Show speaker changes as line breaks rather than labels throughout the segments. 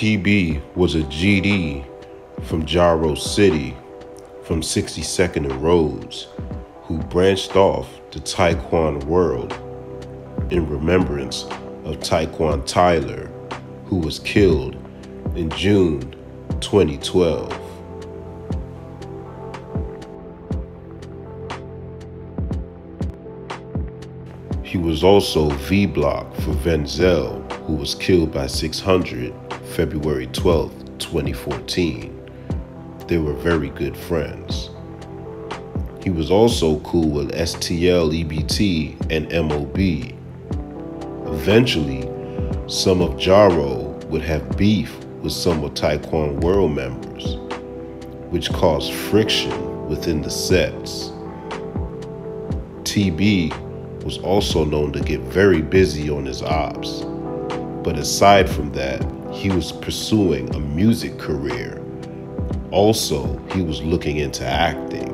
TB was a GD from Jaro City from 62nd and Rhodes who branched off to Tyquan World in remembrance of Tyquan Tyler, who was killed in June 2012. He was also V Block for Venzel, who was killed by 600 February 12, 2014. They were very good friends. He was also cool with STL, EBT, and MOB. Eventually, some of Jaro would have beef with some of Tyquan World members, which caused friction within the sets. TB was also known to get very busy on his ops, but aside from that, he was pursuing a music career. Also, he was looking into acting.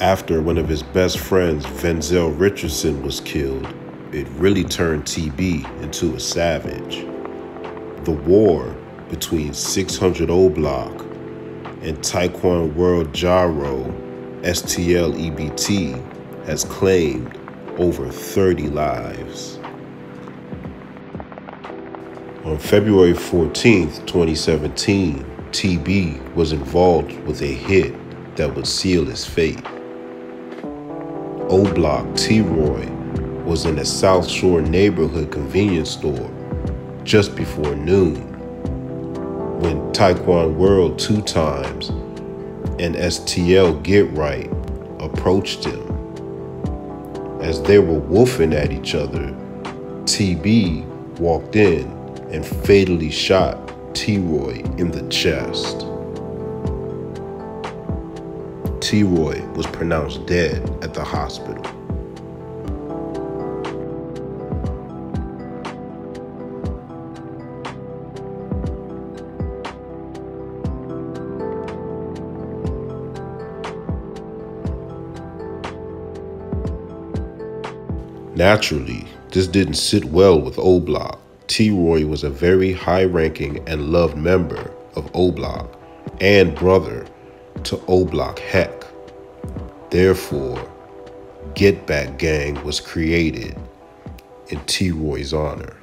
After one of his best friends, Venzel Richardson, was killed, it really turned TB into a savage. The war between 600 O Block and Tyquan World Jaro STL EBT has claimed over 30 lives. On February 14, 2017, TB was involved with a hit that would seal his fate. O Block T Roy was in a South Shore neighborhood convenience store just before noon when Tyquan World two times and STL Get Right approached him. As they were wolfing at each other, TB walked in and fatally shot T Roy in the chest. T Roy was pronounced dead at the hospital. Naturally, this didn't sit well with O Block. T Roy was a very high ranking and loved member of O Block and brother to O Block Heck. Therefore, Get Back Gang was created in T Roy's honor.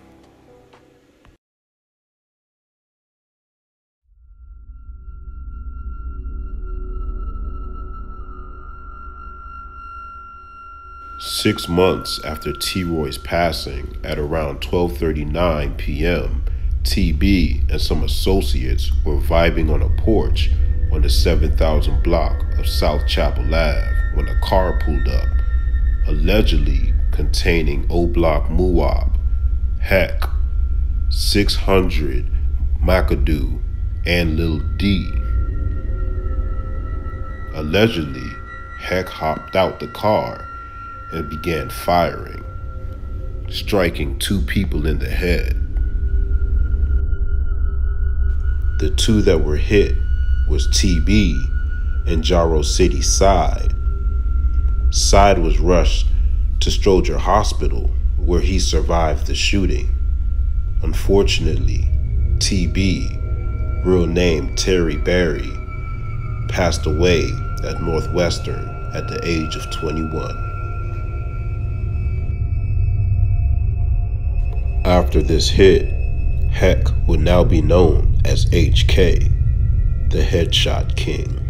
Six months after T. Roy's passing, at around 12:39 p.m., TB and some associates were vibing on a porch on the 7000 block of South Chapel Ave when a car pulled up, allegedly containing O Block Muwab, Heck, 600 McAdoo, and Lil D. Allegedly, Heck hopped out the car and began firing, striking two people in the head. The two that were hit was TB and Jaro City Side. Side was rushed to Stroger Hospital where he survived the shooting. Unfortunately, TB, real name Terry Barry, passed away at Northwestern at the age of 21. After this hit, Heck would now be known as HK, the Headshot King.